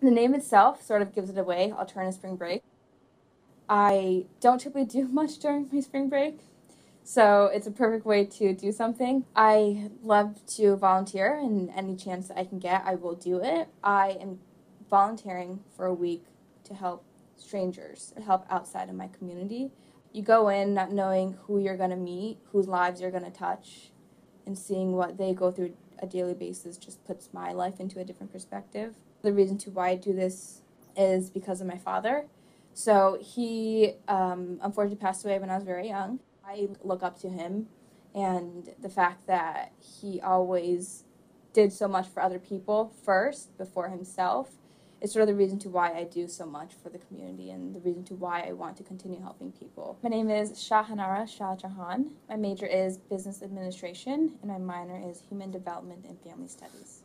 The name itself sort of gives it away, Alterna Spring Break. I don't typically do much during my spring break, so it's a perfect way to do something. I love to volunteer, and any chance that I can get, I will do it. I am volunteering for a week to help strangers, help outside of my community. You go in not knowing who you're going to meet, whose lives you're going to touch, and seeing what they go through a daily basis just puts my life into a different perspective. The reason to why I do this is because of my father. So he um, unfortunately passed away when I was very young. I look up to him and the fact that he always did so much for other people first before himself is sort of the reason to why I do so much for the community and the reason to why I want to continue helping people. My name is Shahanara Shah Jahan. My major is business administration and my minor is human development and family studies.